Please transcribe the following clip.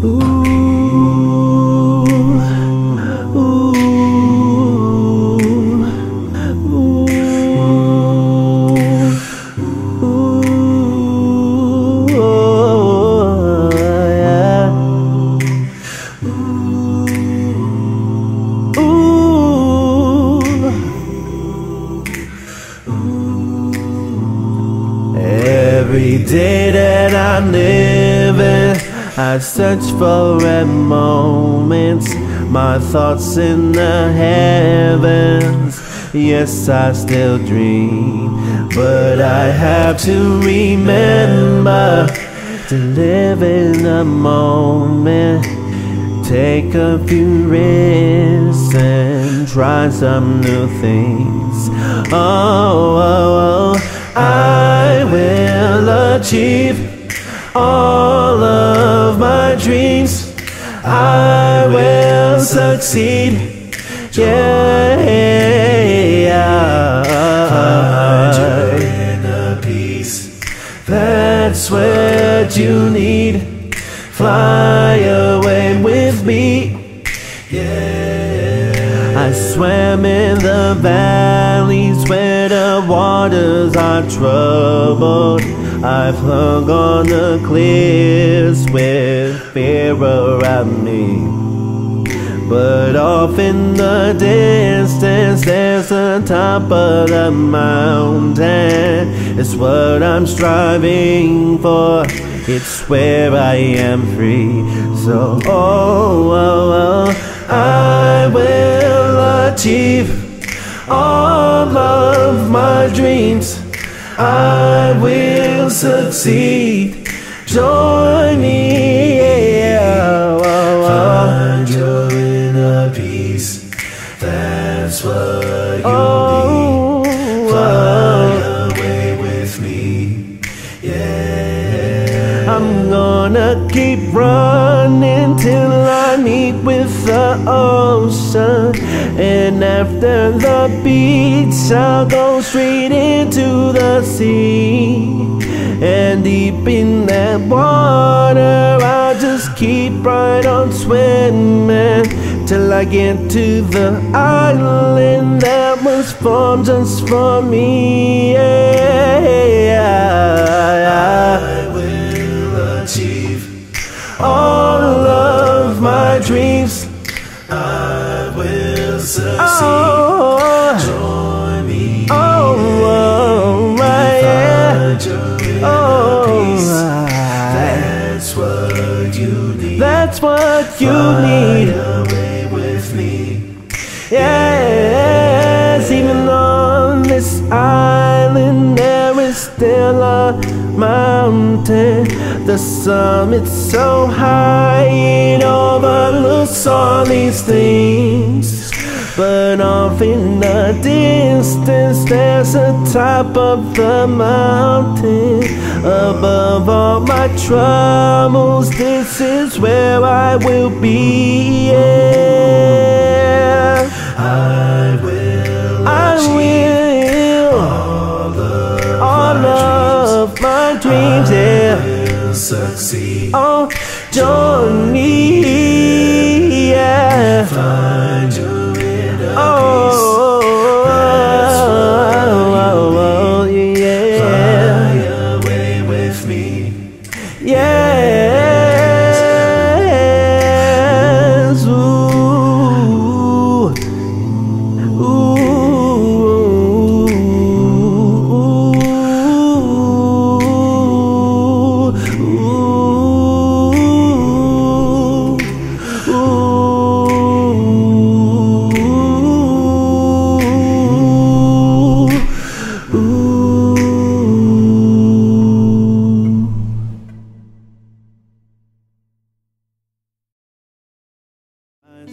Every day that I'm living, I search for a moment. My thoughts in the heavens. Yes, I still dream, but I have to remember to live in the moment. Take a few risks and try some new things. Oh, oh, oh. I will achieve succeed. Yeah. Find peace. That's what you need. Fly away with me. Yeah. I swam in the valleys where the waters are troubled. I've hung on the cliffs with fear around me. But off in the distance, there's the top of the mountain. It's what I'm striving for. It's where I am free. So, oh, oh, oh, I will achieve all of my dreams. I will succeed. Join me, keep running till I meet with the ocean. And after the beach, I'll go straight into the sea. And deep in that water, I'll just keep right on swimming till I get to the island that was formed just for me. Yeah. All of my dreams. I will succeed. Oh, Join me. oh, oh, right, yeah. Oh, peace. That's what you need. That's what you need. away with me. Yes, even on this island, there is still a mountain. The summit's so high, it overlooks all these things. But off in the distance, there's a top of the mountain. Above all my troubles, this is where I will be. Yeah. Succeed. Oh, join me, yeah. Find your